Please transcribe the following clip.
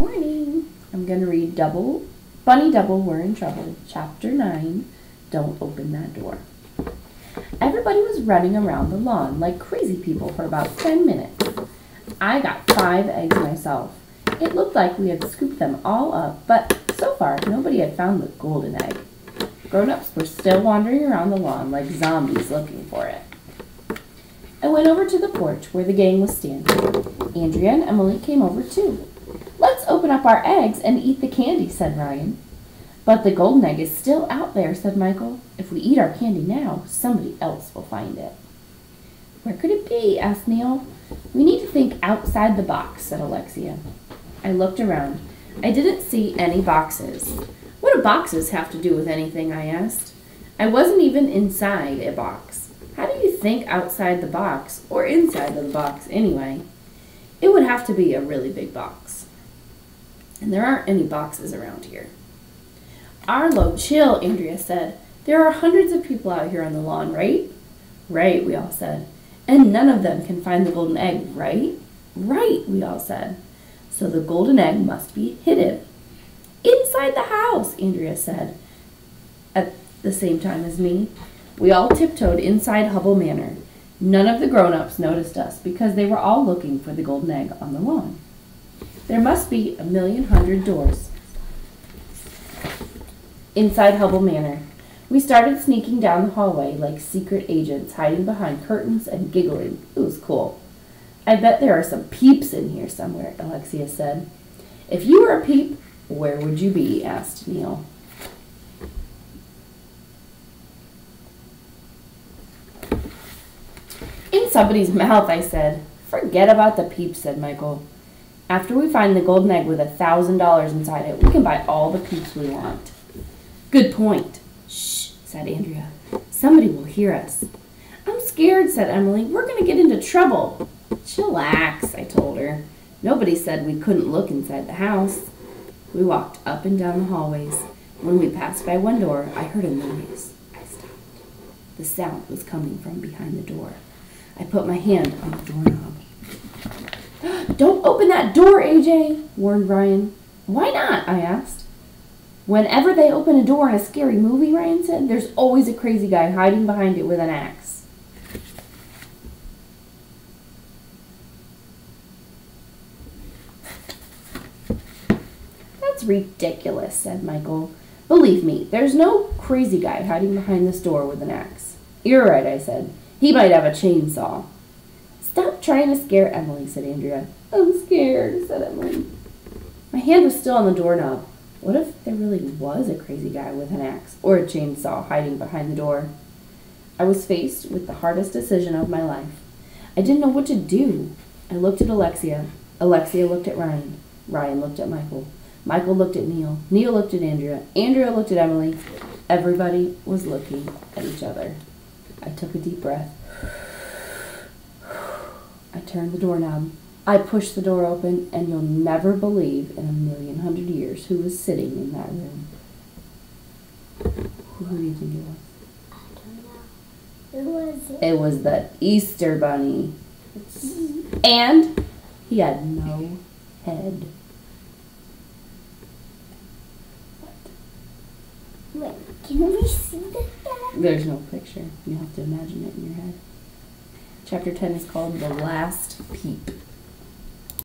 Morning. I'm going to read Double Bunny Double We're in Trouble, Chapter 9. Don't open that door. Everybody was running around the lawn like crazy people for about 10 minutes. I got five eggs myself. It looked like we had scooped them all up, but so far nobody had found the golden egg. Grown-ups were still wandering around the lawn like zombies looking for it. I went over to the porch where the gang was standing. Andrea and Emily came over too. Open up our eggs and eat the candy, said Ryan. But the golden egg is still out there, said Michael. If we eat our candy now, somebody else will find it. Where could it be? asked Neil. We need to think outside the box, said Alexia. I looked around. I didn't see any boxes. What do boxes have to do with anything? I asked. I wasn't even inside a box. How do you think outside the box, or inside the box anyway? It would have to be a really big box. And there aren't any boxes around here. Arlo, chill, Andrea said. There are hundreds of people out here on the lawn, right? Right, we all said. And none of them can find the golden egg, right? Right, we all said. So the golden egg must be hidden. Inside the house, Andrea said, at the same time as me. We all tiptoed inside Hubble Manor. None of the grown ups noticed us because they were all looking for the golden egg on the lawn. There must be a million hundred doors inside Hubble Manor. We started sneaking down the hallway like secret agents, hiding behind curtains and giggling. It was cool. I bet there are some peeps in here somewhere, Alexia said. If you were a peep, where would you be? asked Neil. In somebody's mouth, I said. Forget about the peeps, said Michael. After we find the golden egg with a thousand dollars inside it, we can buy all the peeps we want. Good point. Shh, said Andrea. Somebody will hear us. I'm scared, said Emily. We're going to get into trouble. Chillax, I told her. Nobody said we couldn't look inside the house. We walked up and down the hallways. When we passed by one door, I heard a noise. I stopped. The sound was coming from behind the door. I put my hand on the doorknob. Don't open that door, AJ, warned Ryan. Why not? I asked. Whenever they open a door in a scary movie, Ryan said, there's always a crazy guy hiding behind it with an axe. That's ridiculous, said Michael. Believe me, there's no crazy guy hiding behind this door with an axe. You're right, I said. He might have a chainsaw. Stop trying to scare Emily, said Andrea. I'm scared, said Emily. My hand was still on the doorknob. What if there really was a crazy guy with an axe or a chainsaw hiding behind the door? I was faced with the hardest decision of my life. I didn't know what to do. I looked at Alexia. Alexia looked at Ryan. Ryan looked at Michael. Michael looked at Neil. Neil looked at Andrea. Andrea looked at Emily. Everybody was looking at each other. I took a deep breath. I turned the doorknob. I pushed the door open, and you'll never believe in a million hundred years who was sitting in that room. Who do you think it was? I don't know. Who was it? It was the Easter Bunny. And he had no head. Wait, can we see the dad? There's no picture. You have to imagine it in your head. Chapter 10 is called The Last Peep.